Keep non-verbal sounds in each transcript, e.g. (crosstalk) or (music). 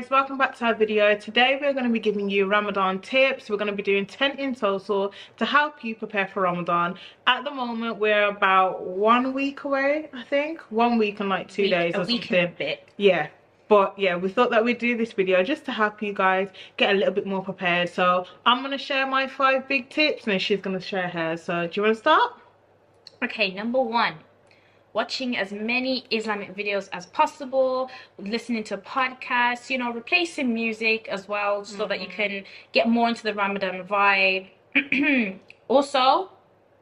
guys welcome back to our video. Today we're going to be giving you ramadan tips. We're going to be doing 10 in total to help you prepare for ramadan. At the moment we're about one week away i think. One week and like two week, days or something. bit. yeah but yeah we thought that we'd do this video just to help you guys get a little bit more prepared. So i'm going to share my five big tips and then she's going to share hers. So do you want to start? Okay, number one, watching as many Islamic videos as possible, listening to podcasts, you know, replacing music as well so that you can get more into the Ramadan vibe. (clears throat) also,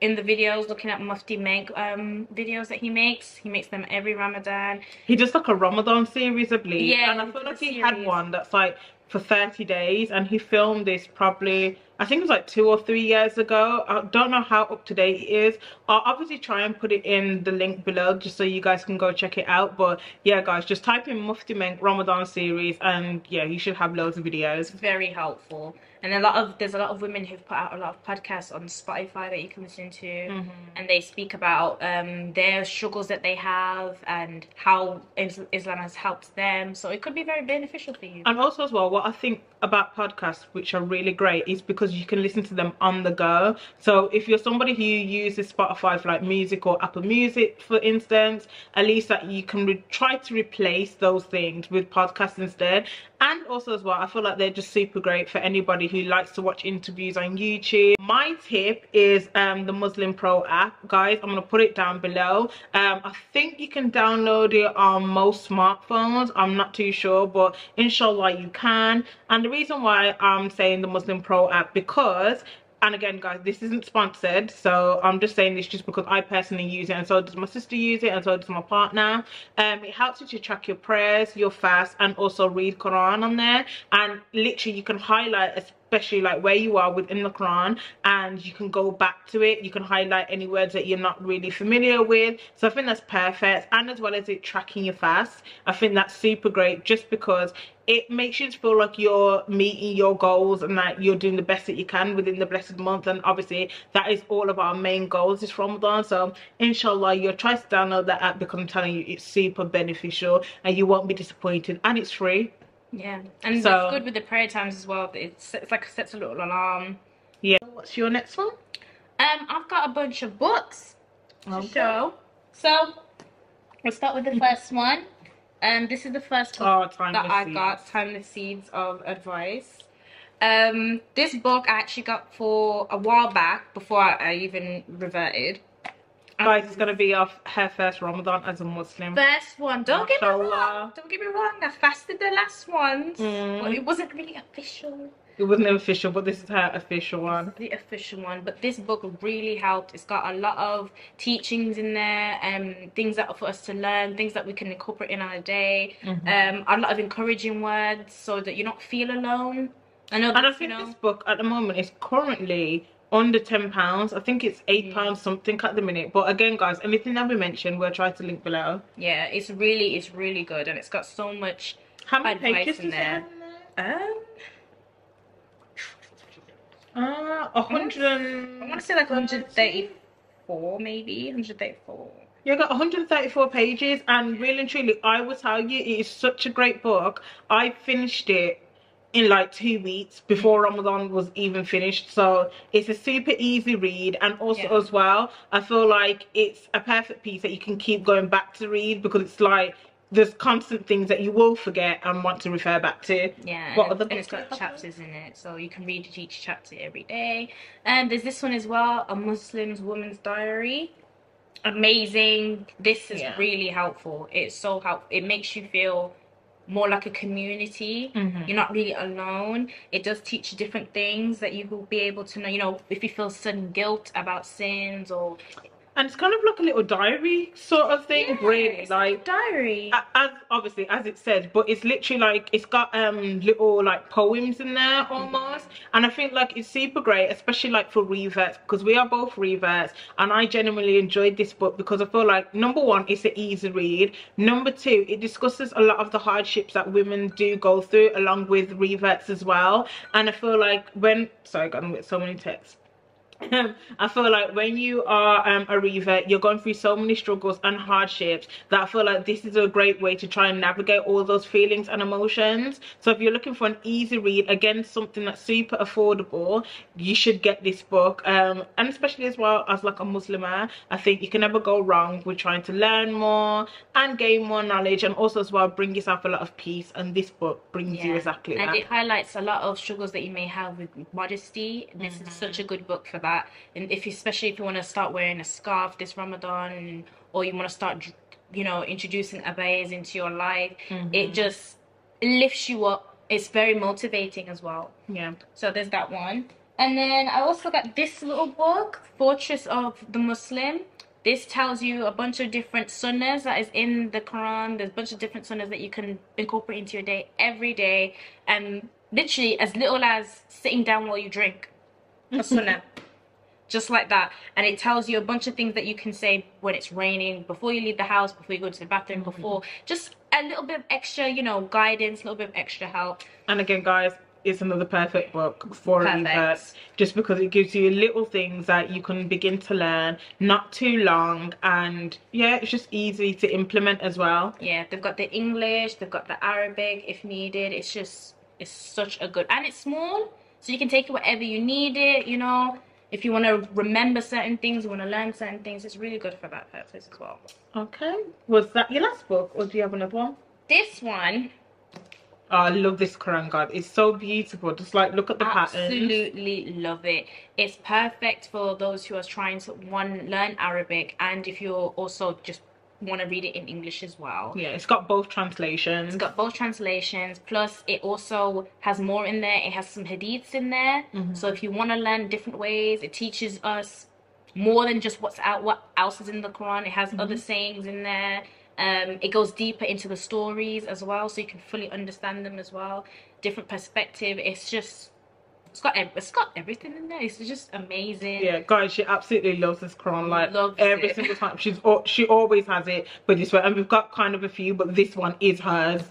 in the videos, looking at Mufti Menk um, videos that he makes. He makes them every Ramadan. He does like a Ramadan series, I believe. Yeah, and I feel like he had one that's like for 30 days and he filmed this probably I think it was like two or three years ago. I don't know how up to date it is. I'll obviously try and put it in the link below just so you guys can go check it out. But yeah, guys, just type in Mufti Menk Ramadan series and yeah, you should have loads of videos. Very helpful. And a lot of there's a lot of women who've put out a lot of podcasts on Spotify that you can listen to, Mm-hmm. and they speak about um, their struggles that they have and how Islam has helped them. So it could be very beneficial for you. And also as well, what I think about podcasts, which are really great, is because you can listen to them on the go. So if you're somebody who uses Spotify for like music or Apple Music, for instance, at least that you can try to replace those things with podcasts instead. And also as well, I feel like they're just super great for anybody who likes to watch interviews on YouTube. My tip is um, the Muslim Pro app, guys. I'm gonna put it down below. Um, I think you can download it on most smartphones. I'm not too sure, but inshallah you can. And the reason why I'm saying the Muslim Pro app because and again guys this isn't sponsored so i'm just saying this just because i personally use it and so does my sister use it and so does my partner. Um it helps you to track your prayers your fast and also read quran on there. And literally you can highlight especially like where you are within the quran and you can go back to it. You can highlight any words that you're not really familiar with. So i think that's perfect. And as well as it tracking your fast i think that's super great just because it makes you feel like you're meeting your goals and that you're doing the best that you can within the blessed month. And obviously that is all of our main goals this Ramadan. So inshallah you'll try to download that app because I'm telling you it's super beneficial and you won't be disappointed. And it's free Yeah, and So- it's good with the prayer times as well. It's it's like sets a little alarm. yeah what's your next one Um, I've got a bunch of books to show. So we'll start with the first one. Um, this is the first book oh that I Seeds. got, Timeless Seeds of Advice. Um, this book I actually got for a while back before I even reverted. Guys it's gonna be off her first Ramadan as a Muslim First one, don't get me wrong. Don't get me wrong. I fasted the last ones, Mm. but it wasn't really official. it wasn't official but this is her official one the official one but this book really helped it's got a lot of teachings in there and um, things that are for us to learn things that we can incorporate in our day Mm-hmm. um a lot of encouraging words so that you don't feel alone i know And I that, you think know this book at the moment is currently under ten pounds. I think it's eight Mm. pounds something at the minute. But again, guys, anything that we mentioned, we'll try to link below. yeah it's really it's really good and it's got so much How many Advice pages in there. um Uh, a hundred. i want to say like 134 maybe 134 You got 134 pages, and really and truly, I will tell you, it is such a great book. I finished it in like two weeks before Ramadan was even finished. So it's a super easy read, and also Yeah. as well, I feel like it's a perfect piece that you can keep going back to read because it's like there's constant things that you will forget and want to refer back to. Yeah, What and, other and it's got do you have? chapters in it, so you can read each chapter every day. And there's this one as well, A Muslim's Woman's Diary. Amazing. This is Yeah. really helpful. It's so helpful. It makes you feel more like a community. Mhm. You're not really alone. It does teach you different things that you will be able to know. You know, if you feel sudden guilt about sins or And it's kind of like a little diary sort of thing, Yeah, really. it's like diary. as obviously as it says but it's literally like it's got um little like poems in there almost and i think like it's super great especially like for reverts because we are both reverts and i genuinely enjoyed this book because i feel like number one it's an easy read number two it discusses a lot of the hardships that women do go through along with reverts as well and i feel like when sorry i got with so many texts (laughs) I feel like when you are um, a revert, you're going through so many struggles and hardships that I feel like this is a great way to try and navigate all those feelings and emotions. So if you're looking for an easy read, again, something that's super affordable, you should get this book. Um, and especially as well as like a Muslimah, I think you can never go wrong with trying to learn more and gain more knowledge and also as well bring yourself a lot of peace. And this book brings yeah. you exactly and that. And it highlights a lot of struggles that you may have with modesty. This mm -hmm. is such a good book for that and if you, especially if you want to start wearing a scarf this ramadan or you want to start you know introducing abayas into your life mm-hmm. it just lifts you up. It's very motivating as well. Yeah. So there's that one. And then i also got this little book fortress of the muslim. This tells you a bunch of different sunnahs that is in the quran. There's a bunch of different sunnahs that you can incorporate into your day every day and literally as little as sitting down while you drink. A sunnah (laughs) just like that. And it tells you a bunch of things that you can say when it's raining before you leave the house before you go to the bathroom mm-hmm. before just a little bit of extra you know guidance a little bit of extra help. And again guys it's another perfect book for perfect. just because it gives you little things that you can begin to learn not too long and yeah it's just easy to implement as well. Yeah they've got the english they've got the arabic if needed. It's just it's such a good and it's small so you can take it wherever you need it you know if you want to remember certain things, you want to learn certain things, it's really good for that purpose as well. Okay. Was that your last book or do you have another one? This one. Oh, I love this Quran guide. It's so beautiful. Just like look at the pattern. Absolutely patterns. love it. It's perfect for those who are trying to one learn Arabic and if you're also just want to read it in English as well. Yeah, it's got both translations. It's got both translations. Plus, it also has more in there. It has some hadiths in there. Mm-hmm. So if you want to learn different ways, it teaches us more than just what's out, what else is in the Quran. It has mm-hmm. other sayings in there. Um, it goes deeper into the stories as well, so you can fully understand them as well. Different perspective. It's just it's got it's got everything in there. It's just amazing. Yeah, guys, she absolutely loves this Quran. Like loves every it. single time, she's she always has it. But this one, and we've got kind of a few, but this one is hers,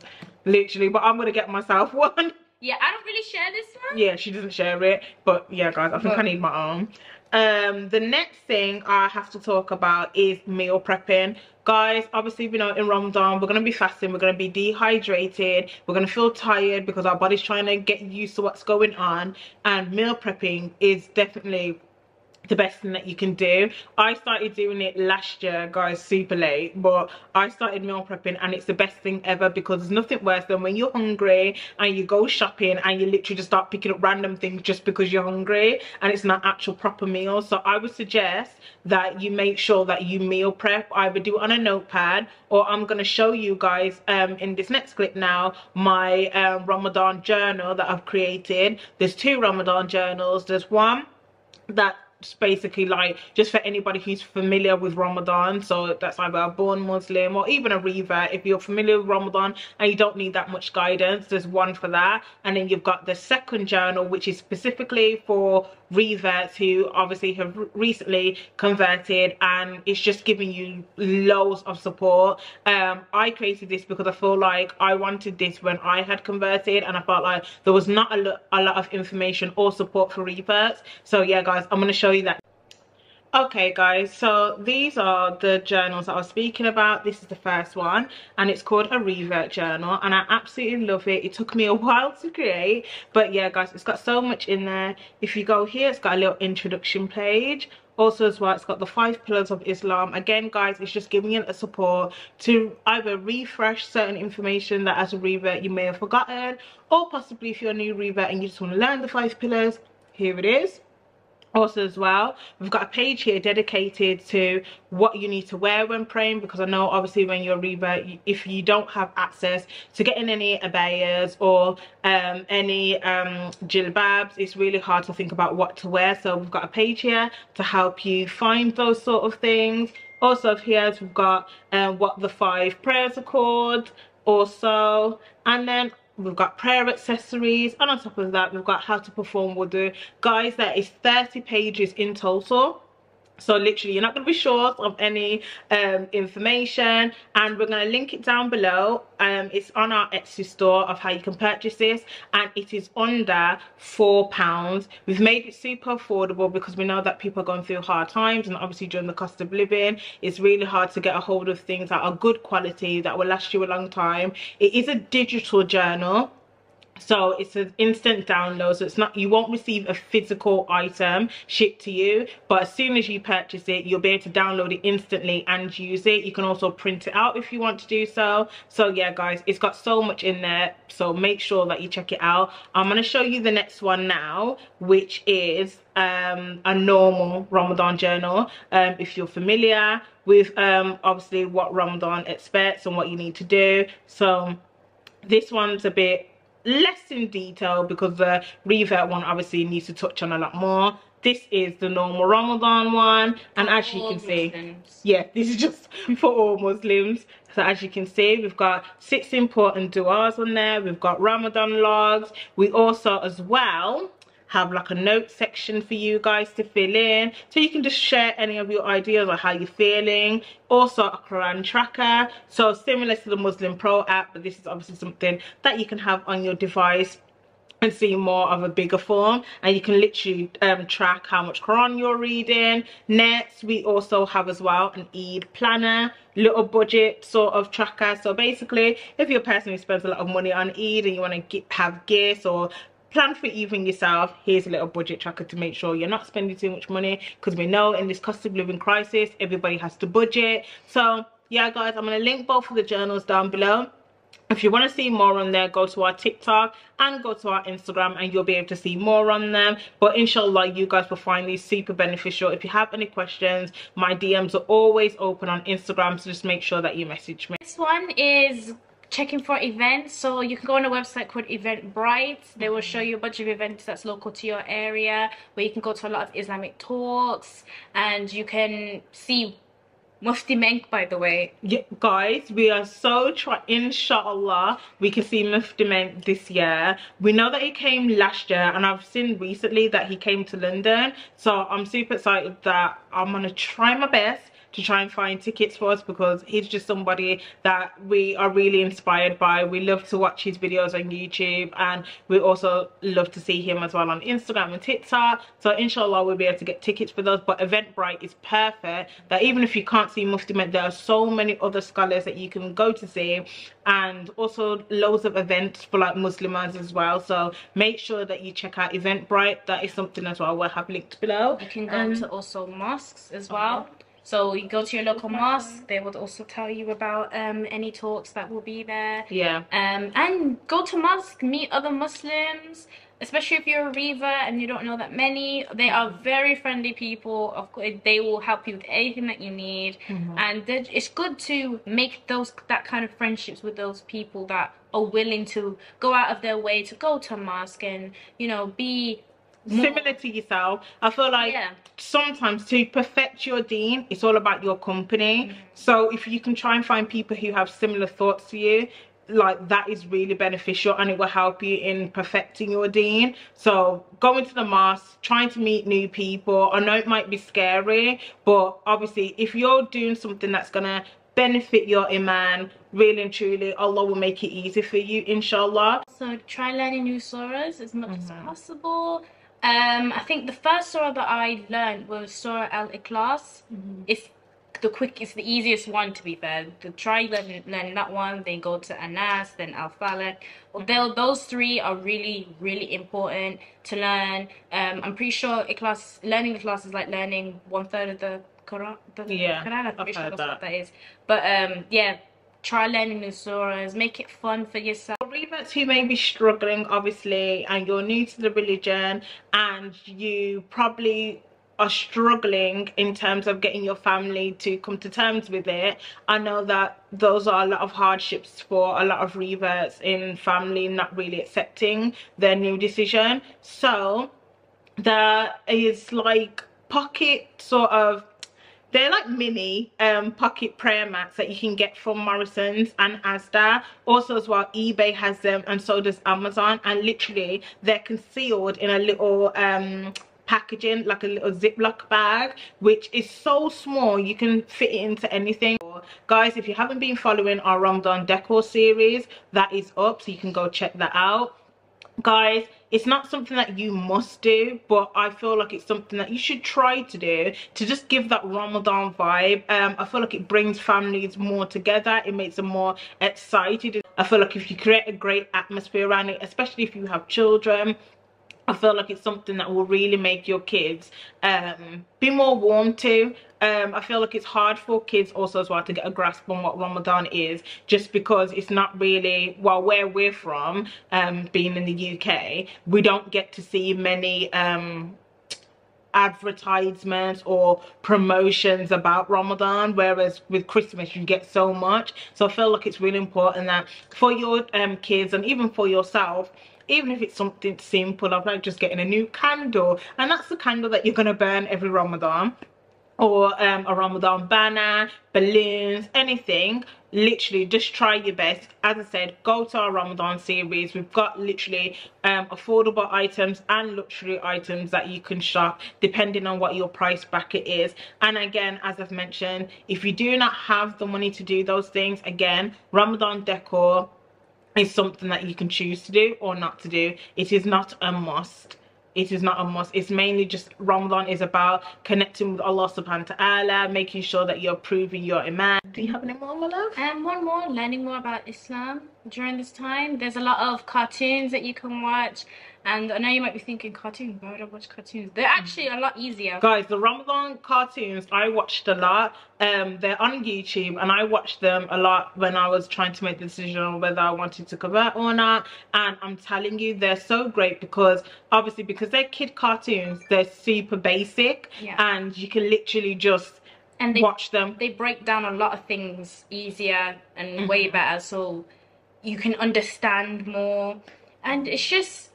literally. But I'm gonna get myself (laughs) one. Yeah, I don't really share this one. Yeah, she doesn't share it. But yeah, guys, I think but, I need my own. Um, the next thing I have to talk about is meal prepping. Guys obviously you know in ramadan we're going to be fasting we're going to be dehydrated we're going to feel tired because our body's trying to get used to what's going on and meal prepping is definitely the best thing that you can do. I started doing it last year guys super late but i started meal prepping and it's the best thing ever because there's nothing worse than when you're hungry and you go shopping and you literally just start picking up random things just because you're hungry and it's not actual proper meal so i would suggest that you make sure that you meal prep either do it on a notepad or i'm going to show you guys um, in this next clip now my um, ramadan journal that i've created. There's two ramadan journals. There's one that basically like just for anybody who's familiar with Ramadan. So that's either a born Muslim or even a revert if you're familiar with Ramadan and you don't need that much guidance there's one for that. And then you've got the second journal which is specifically for reverts who obviously have recently converted and it's just giving you loads of support. Um i created this because i feel like i wanted this when i had converted and i felt like there was not a, lo a lot of information or support for reverts. So yeah guys i'm going to show you that okay guys so these are the journals that i was speaking about. This is the first one and it's called a revert journal and i absolutely love it. It took me a (laughs) while to create but yeah guys it's got so much in there. If you go here it's got a little introduction page. Also as well it's got the five pillars of islam. Again guys it's just giving it a support to either refresh certain information that as a revert you may have forgotten or possibly if you're a new revert and you just want to learn the five pillars here it is also as well we've got a page here dedicated to what you need to wear when praying because I know obviously when you're a revert if you don't have access to getting any abayas or um, any um, jilbabs it's really hard to think about what to wear. So we've got a page here to help you find those sort of things. Also here we've got um, what the five prayers are called also. And then we've got prayer accessories and on top of that we've got how to perform wudu guys. There is 30 pages in total so literally you're not going to be short of any um, information and we're going to link it down below. Um, it's on our etsy store of how you can purchase this and it is under four pounds. We've made it super affordable because we know that people are going through hard times and obviously during the cost of living it's really hard to get a hold of things that are good quality that will last you a long time. It is a digital journal so it's an instant download so it's not you won't receive a physical item shipped to you but as soon as you purchase it you'll be able to download it instantly and use it. You can also print it out if you want to do so. So yeah guys it's got so much in there so make sure that you check it out. I'm going to show you the next one now which is um, a normal ramadan journal um, if you're familiar with um, obviously what ramadan expects and what you need to do. So this one's a bit less in detail because the revert one obviously needs to touch on a lot more. This is the normal ramadan one and as you can see yeah (laughs) this is just for all muslims. So as you can see we've got six important du'as on there. We've got ramadan logs. We also as well have like a note section for you guys to fill in so you can just share any of your ideas or how you're feeling also a quran tracker so similar to the muslim pro app but this is obviously something that you can have on your device and see more of a bigger form and you can literally um, track how much Quran you're reading. Next, we also have as well an Eid planner, little budget sort of tracker. So basically, if you're a person who spends a lot of money on Eid and you want to have gifts or plan for even yourself. Here's a little budget tracker to make sure you're not spending too much money because we know in this cost of living crisis everybody has to budget. So yeah guys i'm going to link both of the journals down below. If you want to see more on there go to our tiktok and go to our instagram and you'll be able to see more on them. But inshallah you guys will find these super beneficial. If you have any questions my dms are always open on instagram so just make sure that you message me. This one is checking for events so you can go on a website called eventbrite they will show you a bunch of events that's local to your area where you can go to a lot of islamic talks and you can see Mufti Menk, by the way. Yeah, guys, we are so try. Inshallah, we can see Mufti Menk this year. We know that he came last year, and I've seen recently that he came to London. So I'm super excited that I'm gonna try my best to try and find tickets for us because he's just somebody that we are really inspired by. We love to watch his videos on YouTube and we also love to see him as well on Instagram and TikTok. So inshallah we'll be able to get tickets for those. But Eventbrite is perfect that even if you can't see Mufti Menk, there are so many other scholars that you can go to see and also loads of events for like Muslims as well. So make sure that you check out Eventbrite. That is something as well we'll have linked below. You can go um, to also mosques as well. Okay so you go to your local mosque, they would also tell you about um, any talks that will be there. Yeah. Um, and go to mosque, meet other Muslims, especially if you're a Riva and you don't know that many. They are very friendly people. Of course, they will help you with anything that you need. Mm-hmm. And it's good to make those that kind of friendships with those people that are willing to go out of their way to go to mosque and you know be similar to yourself i feel like yeah. sometimes to perfect your deen it's all about your company mm-hmm. so if you can try and find people who have similar thoughts to you like that is really beneficial and it will help you in perfecting your deen so going to the mosque trying to meet new people i know it might be scary but obviously if you're doing something that's gonna benefit your iman really and truly allah will make it easy for you inshallah so try learning new surahs as much mm -hmm. as mm-hmm. possible um, I think the first surah that I learned was Surah Al Ikhlas. Mm-hmm. It's the quick, it's the easiest one to be fair. To try learning, learning that one, then go to An-Nas, then Al Falaq. Well, those three are really, really important to learn. Um, I'm pretty sure Ikhlas, learning Ikhlas is like learning one third of the Quran. The yeah, Quran. I'm pretty sure that's that. what that is. But um, yeah, try learning the surahs make it fun for yourself reverts who may be struggling obviously and you're new to the religion and you probably are struggling in terms of getting your family to come to terms with it i know that those are a lot of hardships for a lot of reverts in family not really accepting their new decision. So there is like pocket sort of they're like mini um, pocket prayer mats that you can get from Morrison's and Asda. Also as well, eBay has them and so does Amazon. And literally, they're concealed in a little um, packaging like a little ziploc bag which is so small you can fit it into anything guys if you haven't been following our ramadan decor series that is up so you can go check that out guys it's not something that you must do but i feel like it's something that you should try to do to just give that ramadan vibe um i feel like it brings families more together it makes them more excited i feel like if you create a great atmosphere around it especially if you have children I feel like it's something that will really make your kids um, be more warm to. Um, I feel like it's hard for kids also as well to get a grasp on what Ramadan is just because it's not really, well, where we're from, um, being in the UK, we don't get to see many um, advertisements or promotions about Ramadan whereas with Christmas you get so much. So I feel like it's really important that for your um, kids and even for yourself even if it's something simple of like just getting a new candle and that's the candle that you're gonna burn every Ramadan or um, a Ramadan banner, balloons, anything. Literally, just try your best. As I said, go to our Ramadan series. We've got literally um, affordable items and luxury items that you can shop depending on what your price bracket is. And again, as I've mentioned, if you do not have the money to do those things, again, Ramadan decor is something that you can choose to do or not to do. It is not a must it is not a must. It's mainly just ramadan is about connecting with allah subhanahu wa ta'ala making sure that you're proving your iman. Do you have any more my love? And one more learning more about islam during this time. There's a lot of cartoons that you can watch and I know you might be thinking, cartoons, why would I watch cartoons? They're actually a lot easier. Guys, the Ramadan cartoons, I watched a lot. Um, They're on YouTube and I watched them a lot when I was trying to make the decision on whether I wanted to convert or not. And I'm telling you, they're so great because obviously because they're kid cartoons, they're super basic. Yeah. And you can literally just and they, watch them. They break down a lot of things easier and mm way better so you can understand more. And it's just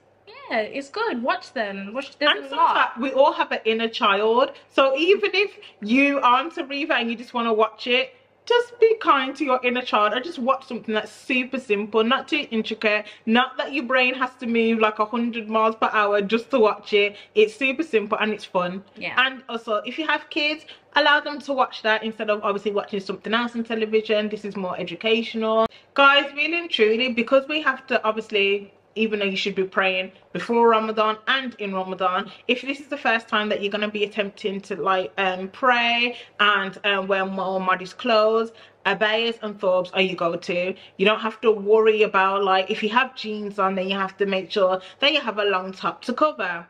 yeah, it's good. Watch them. Watch them. And sometimes we all have an inner child. So even if you aren't a reaver and you just want to watch it, just be kind to your inner child and just watch something that's super simple not too intricate not that your brain has to move like a hundred miles per hour just to watch it it's super simple and it's fun yeah and also if you have kids allow them to watch that instead of obviously watching something else on television this is more educational guys really and truly because we have to obviously even though you should be praying before Ramadan and in Ramadan. If this is the first time that you're going to be attempting to like um, pray and um, wear more modest clothes, abayas and thobes are you go to. You don't have to worry about like if you have jeans on then you have to make sure that you have a long top to cover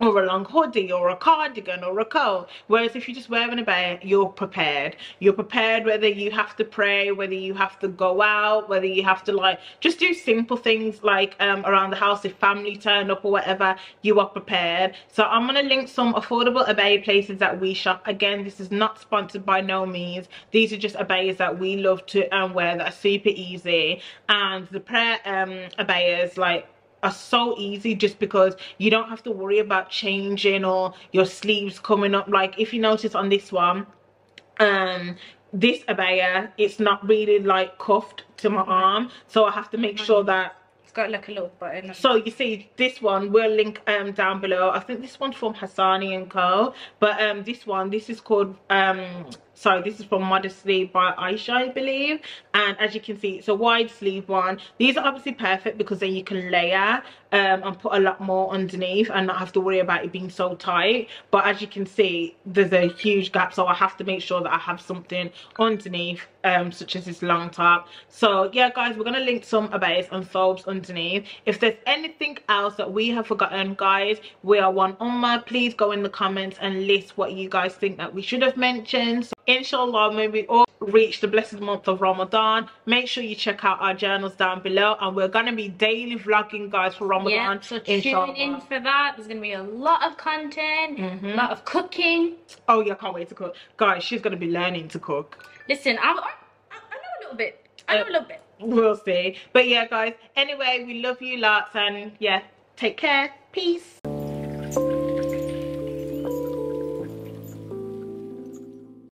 or a long hoodie or a cardigan or a coat. Whereas if you're just wearing a abaya you're prepared. You're prepared whether you have to pray whether you have to go out whether you have to like just do simple things like um, around the house if family turn up or whatever you are prepared. So i'm going to link some affordable abaya places that we shop. Again this is not sponsored by no means. These are just abayas that we love to um, wear that are super easy. And the prayer um abayas like are so easy just because you don't have to worry about changing or your sleeves coming up. Like if you notice on this one um this abaya it's not really like cuffed to my arm. So i have to make sure that it's got like a little button so you see this one we'll link um down below. I think this one's from hassani and co. But um this one this is called um so this is from Modesty by Aisha i believe. And as you can see it's a wide sleeve one. These are obviously perfect because then you can layer um, and put a lot more underneath and not have to worry about it being so tight. But as you can see there's a huge gap so i have to make sure that i have something underneath um, such as this long top. So yeah guys we're gonna link some abayas and thobes underneath. If there's anything else that we have forgotten guys we are one ummah please go in the comments and list what you guys think that we should have mentioned. so, inshallah when maybe all reach the blessed month of ramadan. Make sure you check out our journals down below and we're gonna be daily vlogging guys for ramadan yeah, so tune in for that. There's gonna be a lot of content mm -hmm. a lot of cooking. Oh yeah I can't wait to cook. Guys she's gonna be learning to cook. Listen i, I, I know a little bit. I know uh, a little bit. We'll see. But yeah guys anyway we love you lots and yeah take care. Peace